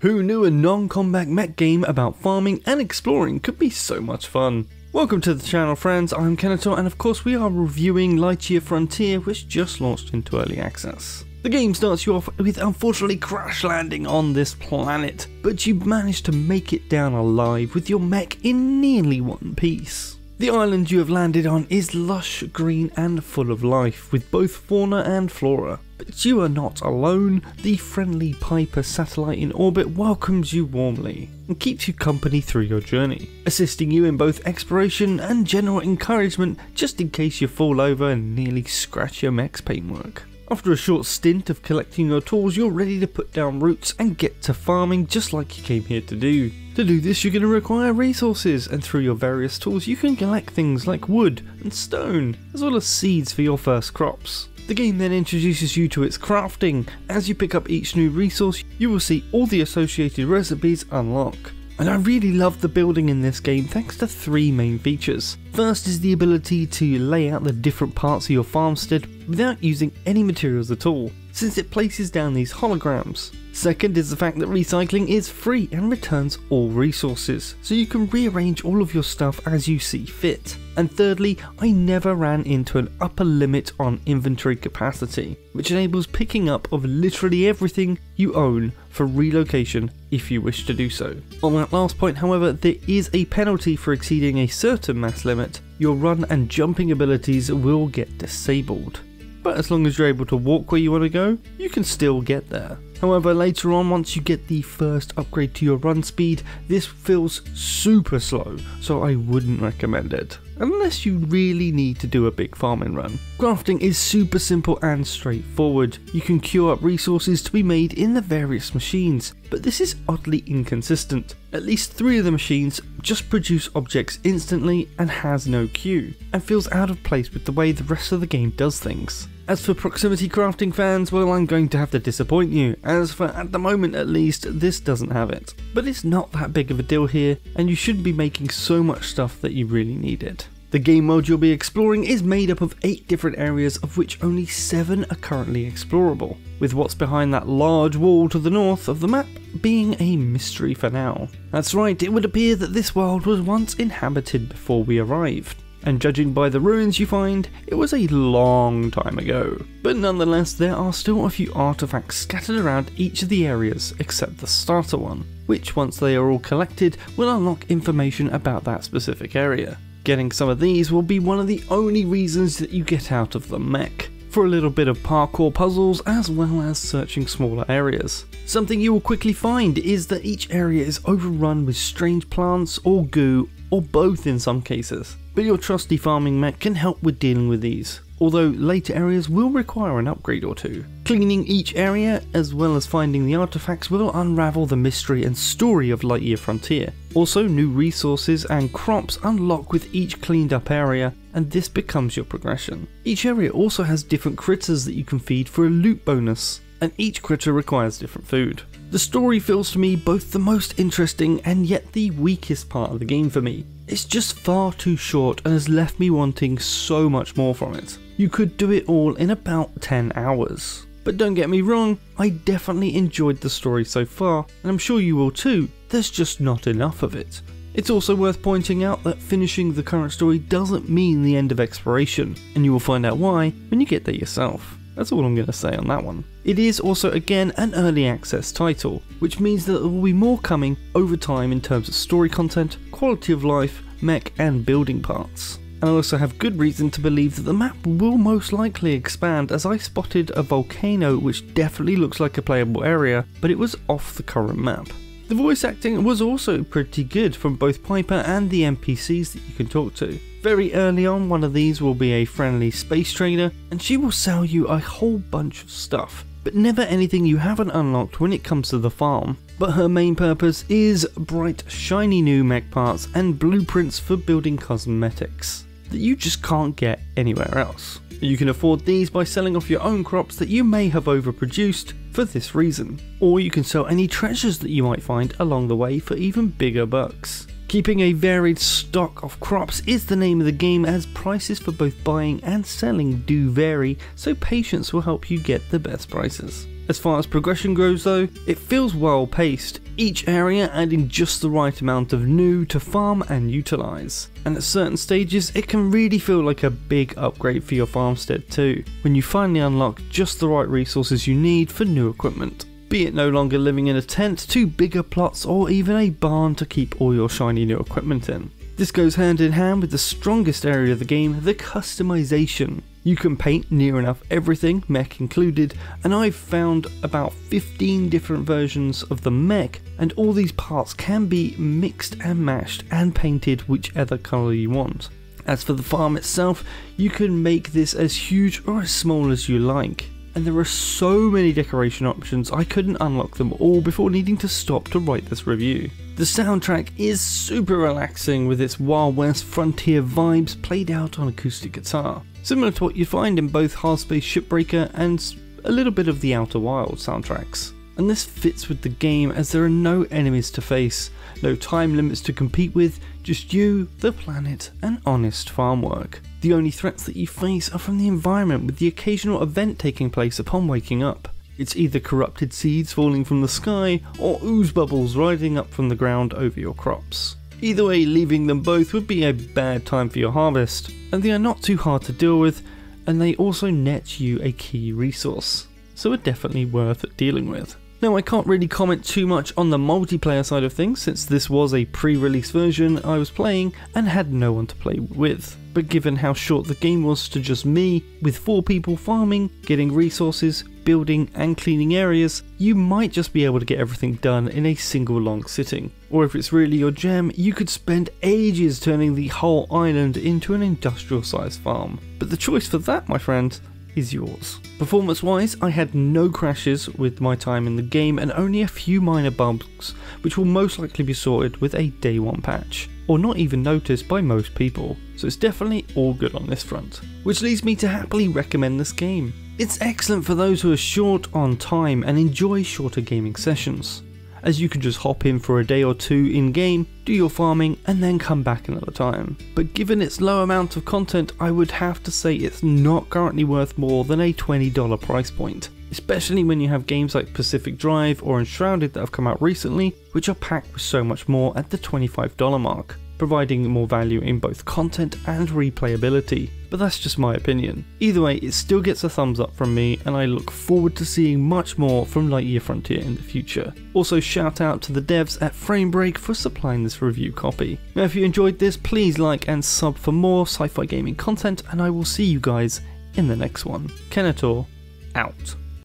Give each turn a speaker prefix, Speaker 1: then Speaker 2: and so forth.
Speaker 1: Who knew a non-combat mech game about farming and exploring could be so much fun? Welcome to the channel friends, I'm Kenetor and of course we are reviewing Lightyear Frontier which just launched into early access. The game starts you off with unfortunately crash landing on this planet, but you manage to make it down alive with your mech in nearly one piece. The island you have landed on is lush, green and full of life, with both fauna and flora. But you are not alone, the friendly Piper satellite in orbit welcomes you warmly and keeps you company through your journey, assisting you in both exploration and general encouragement just in case you fall over and nearly scratch your mech's paintwork. After a short stint of collecting your tools, you're ready to put down roots and get to farming just like you came here to do. To do this, you're going to require resources, and through your various tools, you can collect things like wood and stone, as well as seeds for your first crops. The game then introduces you to its crafting. As you pick up each new resource, you will see all the associated recipes unlock. And I really love the building in this game thanks to three main features. First is the ability to lay out the different parts of your farmstead without using any materials at all, since it places down these holograms. Second is the fact that recycling is free and returns all resources, so you can rearrange all of your stuff as you see fit. And thirdly, I never ran into an upper limit on inventory capacity, which enables picking up of literally everything you own for relocation if you wish to do so. On that last point however, there is a penalty for exceeding a certain mass limit, your run and jumping abilities will get disabled. But as long as you're able to walk where you want to go, you can still get there. However, later on, once you get the first upgrade to your run speed, this feels super slow, so I wouldn't recommend it. Unless you really need to do a big farming run. Crafting is super simple and straightforward. You can queue up resources to be made in the various machines, but this is oddly inconsistent. At least three of the machines just produce objects instantly and has no queue, and feels out of place with the way the rest of the game does things. As for proximity crafting fans, well I'm going to have to disappoint you, as for at the moment at least, this doesn't have it. But it's not that big of a deal here, and you shouldn't be making so much stuff that you really need it. The game mode you'll be exploring is made up of 8 different areas of which only 7 are currently explorable, with what's behind that large wall to the north of the map being a mystery for now. That's right, it would appear that this world was once inhabited before we arrived and judging by the ruins you find, it was a long time ago. But nonetheless, there are still a few artifacts scattered around each of the areas except the starter one, which once they are all collected will unlock information about that specific area. Getting some of these will be one of the only reasons that you get out of the mech, for a little bit of parkour puzzles as well as searching smaller areas. Something you will quickly find is that each area is overrun with strange plants or goo or both in some cases but your trusty farming mech can help with dealing with these, although later areas will require an upgrade or two. Cleaning each area, as well as finding the artifacts, will unravel the mystery and story of Lightyear Frontier. Also, new resources and crops unlock with each cleaned up area, and this becomes your progression. Each area also has different critters that you can feed for a loot bonus, and each critter requires different food. The story feels to me both the most interesting and yet the weakest part of the game for me. It's just far too short and has left me wanting so much more from it. You could do it all in about 10 hours. But don't get me wrong, I definitely enjoyed the story so far, and I'm sure you will too, there's just not enough of it. It's also worth pointing out that finishing the current story doesn't mean the end of exploration, and you will find out why when you get there yourself. That's all I'm going to say on that one. It is also again an early access title, which means that there will be more coming over time in terms of story content, quality of life, mech and building parts. And I also have good reason to believe that the map will most likely expand as I spotted a volcano which definitely looks like a playable area, but it was off the current map. The voice acting was also pretty good from both Piper and the NPCs that you can talk to. Very early on, one of these will be a friendly space trader, and she will sell you a whole bunch of stuff, but never anything you haven't unlocked when it comes to the farm. But her main purpose is bright, shiny new mech parts and blueprints for building cosmetics that you just can't get anywhere else. You can afford these by selling off your own crops that you may have overproduced for this reason, or you can sell any treasures that you might find along the way for even bigger bucks. Keeping a varied stock of crops is the name of the game as prices for both buying and selling do vary, so patience will help you get the best prices. As far as progression goes though, it feels well paced, each area adding just the right amount of new to farm and utilise. And at certain stages it can really feel like a big upgrade for your farmstead too, when you finally unlock just the right resources you need for new equipment. Be it no longer living in a tent to bigger plots or even a barn to keep all your shiny new equipment in. This goes hand in hand with the strongest area of the game, the customization. You can paint near enough everything, mech included, and I've found about 15 different versions of the mech, and all these parts can be mixed and matched and painted whichever colour you want. As for the farm itself, you can make this as huge or as small as you like. And there are so many decoration options, I couldn't unlock them all before needing to stop to write this review. The soundtrack is super relaxing with its Wild West frontier vibes played out on acoustic guitar similar to what you find in both Hardspace Shipbreaker and a little bit of the Outer Wild soundtracks. And this fits with the game as there are no enemies to face, no time limits to compete with, just you, the planet, and honest farm work. The only threats that you face are from the environment with the occasional event taking place upon waking up. It's either corrupted seeds falling from the sky or ooze bubbles rising up from the ground over your crops. Either way, leaving them both would be a bad time for your harvest, and they are not too hard to deal with, and they also net you a key resource, so are definitely worth dealing with. Now I can't really comment too much on the multiplayer side of things since this was a pre-release version I was playing and had no one to play with. But given how short the game was to just me, with 4 people farming, getting resources, building and cleaning areas, you might just be able to get everything done in a single long sitting. Or if it's really your jam, you could spend ages turning the whole island into an industrial sized farm. But the choice for that, my friend, is yours. Performance wise, I had no crashes with my time in the game and only a few minor bugs, which will most likely be sorted with a day one patch, or not even noticed by most people, so it's definitely all good on this front. Which leads me to happily recommend this game. It's excellent for those who are short on time and enjoy shorter gaming sessions as you can just hop in for a day or two in game, do your farming and then come back another time. But given its low amount of content I would have to say it's not currently worth more than a $20 price point. Especially when you have games like Pacific Drive or Enshrouded that have come out recently, which are packed with so much more at the $25 mark providing more value in both content and replayability, but that's just my opinion. Either way, it still gets a thumbs up from me, and I look forward to seeing much more from Lightyear Frontier in the future. Also, shout out to the devs at Framebreak for supplying this review copy. Now, if you enjoyed this, please like and sub for more sci fi gaming content, and I will see you guys in the next one. Kenetor, out.